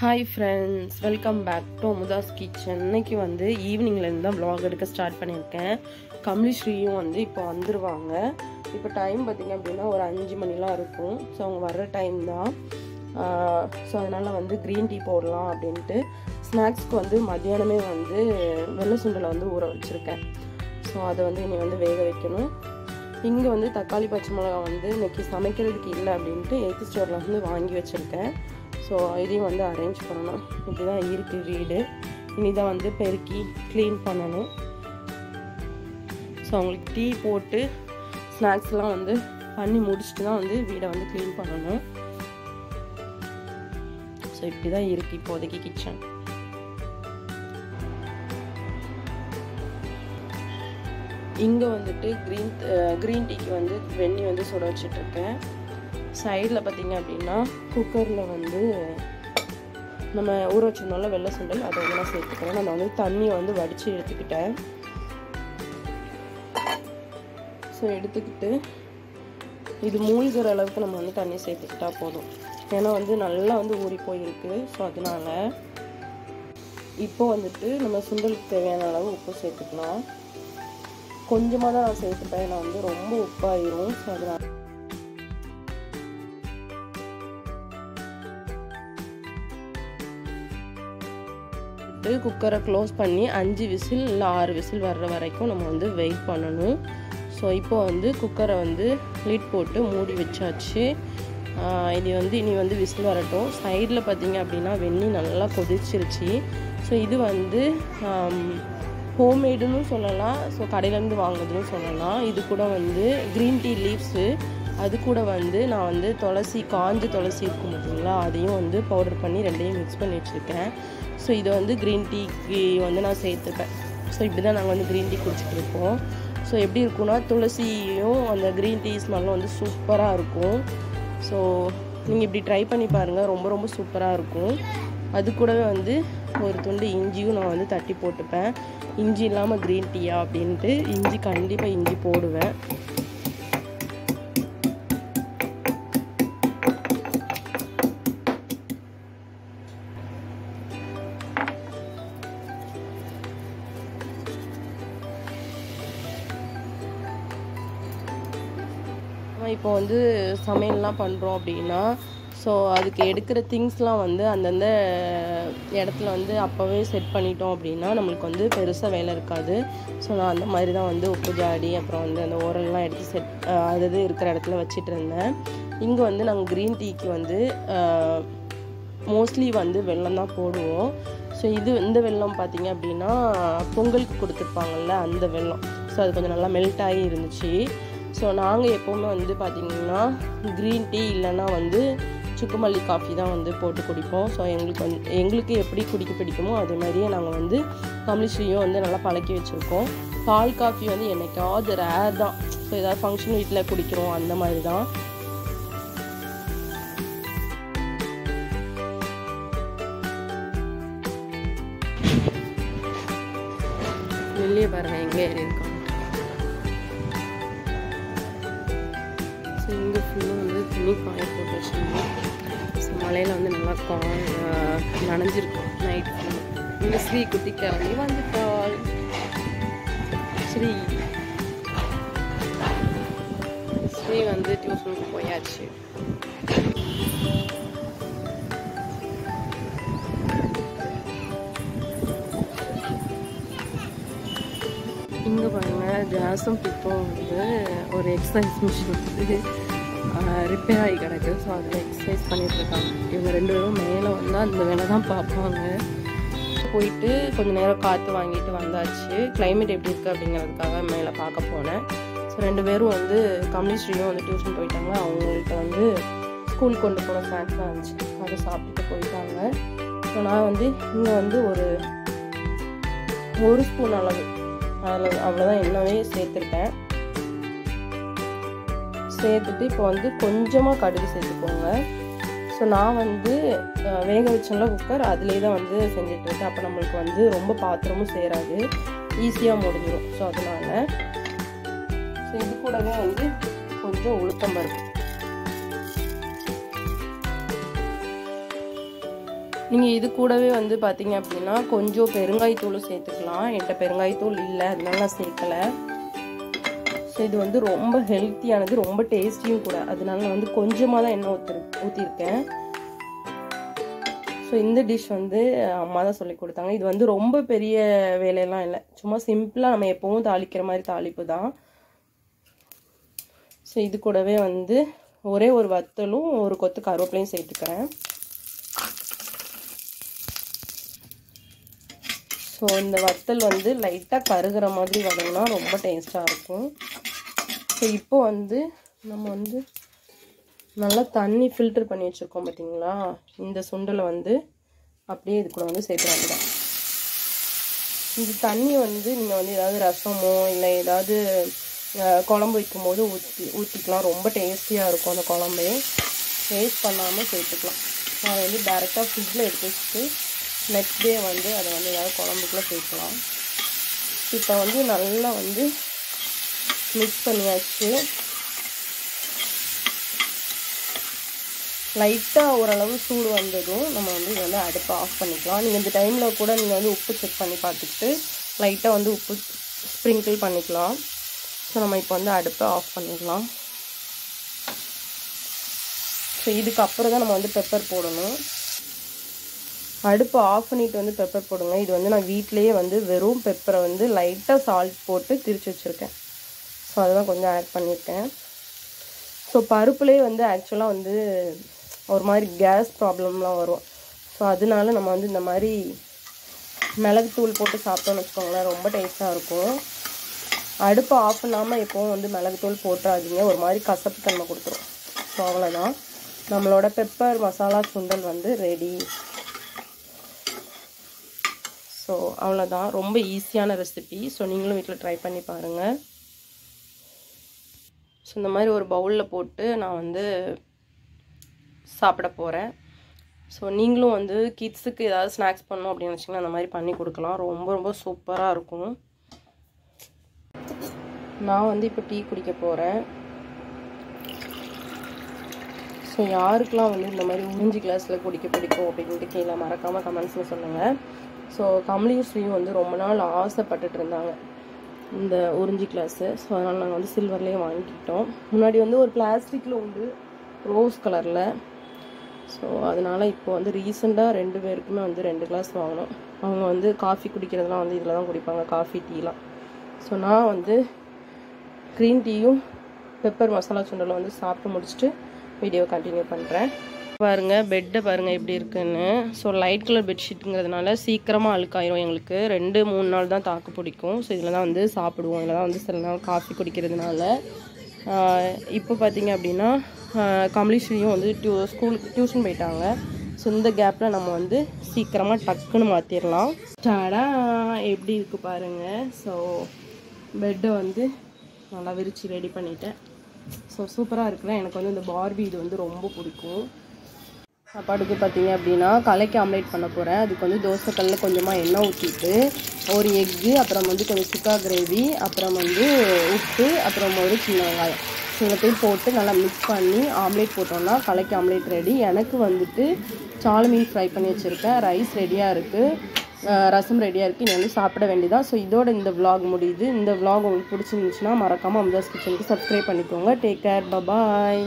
Hi friends welcome back to முதாஸ் kitchen இன்னைக்கு வந்து ஈவினிங்லேருந்து தான் vlog எடுக்க ஸ்டார்ட் பண்ணியிருக்கேன். கமலி ஸ்ரீயும் வந்து இப்போ வந்துடுவாங்க இப்போ டைம் பார்த்திங்க அப்படின்னா ஒரு அஞ்சு மணிலாம் இருக்கும். ஸோ அவங்க வர்ற டைம் தான். ஸோ அதனால் வந்து க்ரீன் டீ போடலாம் அப்படின்ட்டு ஸ்நாக்ஸ்க்கு வந்து மத்தியானமே வந்து வெள்ளை சுண்டலை வந்து ஊற வச்சுருக்கேன். ஸோ அதை வந்து இனி வந்து வேக வைக்கணும். இங்கே வந்து தக்காளி பச்சை மிளகா வந்து இன்றைக்கி சமைக்கிறதுக்கு இல்லை அப்படின்ட்டு எய்த்து ஸ்டோரில் வந்து வாங்கி வச்சுருக்கேன். ஸோ இதையும் வந்து அரேஞ்ச் பண்ணணும். இப்படி தான் இருக்குது வீடு. இனி தான் வந்து பெருக்கி க்ளீன் பண்ணணும். ஸோ அவங்களுக்கு டீ போட்டு ஸ்நாக்ஸ்லாம் வந்து பண்ணி முடிச்சுட்டு தான் வந்து வீடை வந்து க்ளீன் பண்ணணும். ஸோ இப்படி தான் இருக்குது இப்போதைக்கு கிச்சன் இங்கே வந்துட்டு க்ரீன் க்ரீன் டீக்கு வந்து வெண்ணி வந்து சுட வச்சிட்ருக்கேன். சைடில் பார்த்தீங்க அப்படின்னா குக்கரில் வந்து நம்ம ஊற வச்சிருந்தோம்ல வெள்ளை சுண்டல் அதை வந்து நான் சேர்த்துக்கிறேன். நான் வந்து தண்ணியை வந்து வடித்து எடுத்துக்கிட்டேன். ஸோ எடுத்துக்கிட்டு இது மூழ்கிற அளவுக்கு நம்ம வந்து தண்ணி சேர்த்துக்கிட்டா போதும். ஏன்னா வந்து நல்லா வந்து ஊறி போயிருக்கு. ஸோ அதனால இப்போ வந்துட்டு நம்ம சுண்டலுக்கு தேவையான அளவு உப்பு சேர்த்துக்கலாம். கொஞ்சமாக தான் நான் சேர்த்துப்பேன். நான் வந்து ரொம்ப உப்பாயிரும். ஸோ அதனால் குக்கரை க்ளோஸ் பண்ணி அஞ்சு விசில் இல்லை ஆறு விசில் வர்ற வரைக்கும் நம்ம வந்து வெயிட் பண்ணணும். ஸோ இப்போ வந்து குக்கரை வந்து லிட் போட்டு மூடி வச்சாச்சு. இது வந்து இனி வந்து விசில் வரட்டும். சைடில் பார்த்தீங்க அப்படின்னா வெந்நி நல்லா கொதிச்சிருச்சு. ஸோ இது வந்து ஹோம்மேடுன்னு சொல்லலாம். ஸோ கடையிலேருந்து வாங்குறதுன்னு சொல்லலாம். இது கூட வந்து க்ரீன் டீ லீவ்ஸு அது கூட வந்து நான் வந்து துளசி காஞ்ச துளசி இருக்கும் பார்த்தீங்களா? அதையும் வந்து பவுடர் பண்ணி ரெண்டையும் மிக்ஸ் பண்ணி வச்சுருக்கேன். ஸோ இதை வந்து க்ரீன் டீக்கு வந்து நான் சேர்த்துப்பேன். ஸோ இப்படி தான் நாங்கள் வந்து க்ரீன் டீ குடிச்சிட்டு இருப்போம் ஸோ எப்படி இருக்குன்னா துளசியும் அந்த க்ரீன் டீ ஸ்மெல்லும் வந்து சூப்பராக இருக்கும். ஸோ நீங்கள் இப்படி ட்ரை பண்ணி பாருங்கள் ரொம்ப ரொம்ப சூப்பராக இருக்கும். அது கூடவே வந்து ஒரு துண்டு இஞ்சியும் நான் வந்து தட்டி போட்டுப்பேன். இஞ்சி இல்லாமல் க்ரீன் டீயா அப்படின்ட்டு இஞ்சி கண்டிப்பாக இஞ்சி போடுவேன். இப்போ வந்து சமையல்லாம் பண்ணுறோம் அப்படின்னா ஸோ அதுக்கு எடுக்கிற திங்ஸ்லாம் வந்து அந்தந்த இடத்துல வந்து அப்போவே செட் பண்ணிட்டோம் அப்படின்னா நம்மளுக்கு வந்து பெருசாக வேலை இருக்காது. ஸோ நான் அந்த மாதிரி தான் வந்து உப்பு ஜாடி அப்புறம் வந்து அந்த ஓரல்லாம் எடுத்து செட் அது இது இருக்கிற இடத்துல வச்சிட்டு இருந்தேன். இங்கே வந்து நாங்கள் க்ரீன் டீக்கு வந்து மோஸ்ட்லி வந்து வெள்ளம் தான் போடுவோம். ஸோ இது இந்த வெள்ளம் பார்த்தீங்க அப்படின்னா பொங்கலுக்கு கொடுத்துருப்பாங்கல்ல அந்த வெள்ளம் ஸோ அது கொஞ்சம் நல்லா மெல்ட் ஆகி இருந்துச்சு. ஸோ நாங்கள் எப்போவுமே வந்து பார்த்திங்கன்னா க்ரீன் டீ இல்லைன்னா வந்து சுக்குமல்லி காஃபி தான் வந்து போட்டு குடிப்போம். ஸோ எங்களுக்கு வந்து எங்களுக்கு எப்படி குடிக்க பிடிக்குமோ அதே மாதிரியே நாங்கள் வந்து கமலிஸ்ரீயும் வந்து நல்லா பழக்கி வச்சுருக்கோம். பால் காஃபி வந்து என்னைக்காவது ரேர் தான். ஸோ ஏதாவது ஃபங்க்ஷன் வீட்டில் குடிக்கிறோம் அந்த மாதிரி தான். வெளியே பாருங்கள் எங்கே ஏறி இருக்கோம். ஸோ இங்கே ஃபுல்லாக வந்து துணி காய போட்டு வச்சுருந்தோம். மலையில் வந்து நல்லா கா நனைஞ்சிருக்கும். நைட் இந்த ஸ்ரீ குட்டி கிளம்பி வந்துட்டாள் ஸ்ரீ. ஸ்ரீ வந்து டியூஷனுக்கு போயாச்சு. இங்கே பாருங்கள் ஜாஸும் பிப்போ வந்து ஒரு எக்ஸசைஸ் மிஷின் இருக்குது ரிப்பேர் ஆகி கிடக்கு. ஸோ அதில் எக்ஸசைஸ் பண்ணிகிட்ருக்காங்க இவங்க ரெண்டு பேரும் மேலே வந்தால் அந்த வேலை தான் பார்ப்பாங்க. போயிட்டு கொஞ்சம் நேரம் காற்று வாங்கிட்டு வந்தாச்சு. கிளைமேட் எப்படி இருக்குது அப்படிங்கிறதுக்காக மேலே பார்க்க போனேன். ஸோ ரெண்டு பேரும் வந்து கம்யூனிஸ்ட்ரியும் வந்து டியூஷன் போயிட்டாங்க. அவங்கள்ட்ட வந்து ஸ்கூல் கொண்டு போன ஸ்நாக்ஸ்லாம் இருந்துச்சு. அதை சாப்பிட்டுட்டு போயிட்டாங்க. ஸோ நான் வந்து இங்கே வந்து ஒரு ஒரு ஸ்பூன் அளவு. அதில் அவ்வளோதான் என்னவே சேர்த்துருக்கேன் சேர்த்துட்டு இப்போ வந்து கொஞ்சமாக கடுகு சேர்த்துக்கோங்க. ஸோ நான் வந்து வேக வச்சோம்ல குக்கர் அதுலேயே தான் வந்து செஞ்சிட்ருக்கேன் அப்போ நம்மளுக்கு வந்து ரொம்ப பாத்திரமும் சேராது. ஈஸியாக முடிஞ்சிடும் ஸோ அதனால் ஸோ இது கூடவே வந்து கொஞ்சம் உளுத்தம் பருப்பு. நீங்கள் இது கூடவே வந்து பார்த்தீங்க அப்படின்னா கொஞ்சம் பெருங்காயத்தூளும் சேர்த்துக்கலாம். என்கிட்ட பெருங்காயத்தூள் இல்லை. அதனால நான் சேர்க்கலை. இது வந்து ரொம்ப ஹெல்த்தியானது ரொம்ப டேஸ்டியும் கூட. அதனால நான் வந்து கொஞ்சமாக தான் எண்ணெய் ஊற்றி ஊற்றிருக்கேன் ஸோ இந்த டிஷ் வந்து அம்மா தான் சொல்லி கொடுத்தாங்க. இது வந்து ரொம்ப பெரிய வேலையெல்லாம் இல்லை. சும்மா சிம்பிளாக நம்ம எப்போவும் தாளிக்கிற மாதிரி தாளிப்பு தான் ஸோ இது கூடவே வந்து ஒரே ஒரு வத்தலும் ஒரு கொத்து கருவேப்பிலையும் சேர்த்துக்கிறேன். ஸோ இந்த வத்தல் வந்து லைட்டாக கருகிற மாதிரி வதங்கினா ரொம்ப டேஸ்ட்டாக இருக்கும். ஸோ இப்போ வந்து நம்ம வந்து நல்லா தண்ணி ஃபில்டர் பண்ணி வச்சுருக்கோம் பார்த்தீங்களா இந்த சுண்டலை வந்து அப்படியே இது கூட வந்து சேர்த்துறாங்க தான் இந்த தண்ணி வந்து நீங்கள் வந்து ஏதாவது ரசமோ இல்லை ஏதாவது குழம்பு வைக்கும் போது ஊற்றி ஊற்றிக்கலாம் ரொம்ப டேஸ்டியாக இருக்கும் அந்த குழம்பு. வேஸ்ட் பண்ணாமல் சேர்த்துக்கலாம். நான் வந்து டேரெக்டாக ஃப்ரிட்ஜில் எடுத்து வச்சுட்டு நெக்ஸ்ட் டே வந்து அதை வந்து ஏதாவது குழம்புக்குள்ளே சேர்க்கலாம். இப்போ வந்து நல்லா வந்து மிக்ஸ் பண்ணியாச்சு. லைட்டாக ஓரளவு சூடு வந்ததும் நம்ம வந்து இதை வந்து அடுப்பை ஆஃப் பண்ணிக்கலாம். நீங்கள் இந்த டைமில் கூட நீங்கள் வந்து உப்பு செக் பண்ணி பார்த்துக்கிட்டு லைட்டாக வந்து உப்பு ஸ்ப்ரிங்கிள் பண்ணிக்கலாம். ஸோ நம்ம இப்போ வந்து அடுப்பை ஆஃப் பண்ணிக்கலாம் ஸோ இதுக்கப்புறம் தான் நம்ம வந்து பெப்பர் போடணும். அடுப்பை ஆஃப் பண்ணிட்டு வந்து பெப்பர் போடுங்க. இது வந்து நான் வீட்லேயே வந்து வெறும் பெப்பரை வந்து லைட்டாக சால்ட் போட்டு திரிச்சு வச்சுருக்கேன். ஸோ அதெல்லாம் கொஞ்சம் ஆட் பண்ணியிருக்கேன் ஸோ பருப்புலேயே வந்து ஆக்சுவலாக வந்து ஒரு மாதிரி கேஸ் ப்ராப்ளம்லாம் வரும். ஸோ அதனால நம்ம வந்து இந்த மாதிரி மிளகுத்தூள் போட்டு சாப்பிட்டோம்னு வச்சுக்கோங்களேன் ரொம்ப டேஸ்ட்டாக இருக்கும். அடுப்பை ஆஃப் பண்ணாமல் எப்போவும் வந்து மிளகுத்தூள் போட்டுறாதீங்க. ஒரு மாதிரி கசப்பு தன்மை கொடுத்துரும். ஸோ அவ்வளோதான் நம்மளோட பெப்பர் மசாலா சுண்டல் வந்து ரெடி ஸோ அவ்வளோதான் ரொம்ப ஈஸியான ரெசிபி ஸோ நீங்களும் வீட்டில் ட்ரை பண்ணி பாருங்கள் ஸோ இந்த மாதிரி ஒரு பவுலில் போட்டு நான் வந்து சாப்பிட போகிறேன் ஸோ நீங்களும் வந்து கிட்ஸுக்கு ஏதாவது ஸ்நாக்ஸ் பண்ணோம் அப்படின்னு வச்சிங்கன்னா அந்த மாதிரி பண்ணி கொடுக்கலாம். ரொம்ப ரொம்ப சூப்பராக இருக்கும். நான் வந்து இப்போ டீ குடிக்க போகிறேன் ஸோ யாருக்கெலாம் வந்து இந்த மாதிரி உறிஞ்சி கிளாஸில் குடிக்க பிடிக்கும் அப்படின்ட்டு கீழே மறக்காமல் கமெண்ட்ஸில் சொல்லுங்கள் ஸோ கமலியும் ஸ்ரீயும் வந்து ரொம்ப நாள் ஆசைப்பட்டுட்டு இருந்தாங்க. இந்த உறிஞ்சி கிளாஸு ஸோ அதனால் நாங்கள் வந்து சில்வர்லேயே வாங்கிக்கிட்டோம். முன்னாடி வந்து ஒரு பிளாஸ்டிக்கில் உண்டு ரோஸ் கலரில் ஸோ அதனால் இப்போ வந்து ரீசெண்டாக ரெண்டு பேருக்குமே வந்து ரெண்டு கிளாஸ் வாங்கினோம். அவங்க வந்து காஃபி குடிக்கிறதுலாம் வந்து இதில் தான் குடிப்பாங்க காஃபி டீலாம் ஸோ நான் வந்து க்ரீன் டீயும் பெப்பர் மசாலா சுண்டலும் வந்து சாப்பிட்டு முடிச்சுட்டு வீடியோ கண்டினியூ பண்ணுறேன் பாருங்கள் பெட்டை பாருங்கள் எப்படி இருக்குன்னு. ஸோ லைட் கலர் பெட்ஷீட்டுங்கிறதுனால சீக்கிரமாக அழுக்காயிரும் எங்களுக்கு. ரெண்டு மூணு நாள் தான் தாக்கு பிடிக்கும். ஸோ இதில் தான் வந்து சாப்பிடுவோம். இதில் தான் வந்து சில நாள் காஃபி குடிக்கிறதுனால. இப்போ பார்த்தீங்க அப்படின்னா கமலிஸ்ரீயும் வந்து டியூ ஸ்கூலுக்கு டியூஷன் போயிட்டாங்க. ஸோ இந்த கேப்பில் நம்ம வந்து சீக்கிரமாக டக்குன்னு மாற்றிடலாம் ஸ்டாடா எப்படி இருக்குது பாருங்கள் ஸோ பெட்டை வந்து நல்லா விரித்து ரெடி பண்ணிட்டேன். ஸோ சூப்பராக இருக்குல்ல. எனக்கு வந்து இந்த பார்பி இது வந்து ரொம்ப பிடிக்கும். சாப்பாடுக்கு பார்த்தீங்க அப்படின்னா கலைக்கு ஆம்லேட் பண்ண போகிறேன் அதுக்கு வந்து தோசைக்கல்லில் கொஞ்சமாக எண்ணெய் ஊற்றிட்டு ஒரு எக்கு அப்புறம் வந்து கொஞ்சம் சுக்கா கிரேவி அப்புறம் வந்து உப்பு அப்புறம் ஒரு சின்ன வெங்காயம். சிலத்தையும் போட்டு நல்லா மிக்ஸ் பண்ணி ஆம்லேட் போட்டோம்னா கலைக்கு ஆம்லேட் ரெடி எனக்கு வந்துட்டு சால மீன் ஃப்ரை பண்ணி வச்சுருக்கேன். ரைஸ் ரெடியாக இருக்குது ரசம் ரெடியாக இருக்குது இனி வந்து சாப்பிட வேண்டியதான் ஸோ இதோட இந்த விலாக் முடியுது. இந்த விலாக் உங்களுக்கு பிடிச்சிருந்துச்சுன்னா மறக்காமல் அம்தாஸ் கிச்சனுக்கு சப்ஸ்கிரைப் பண்ணிக்கோங்க. Take care bye bye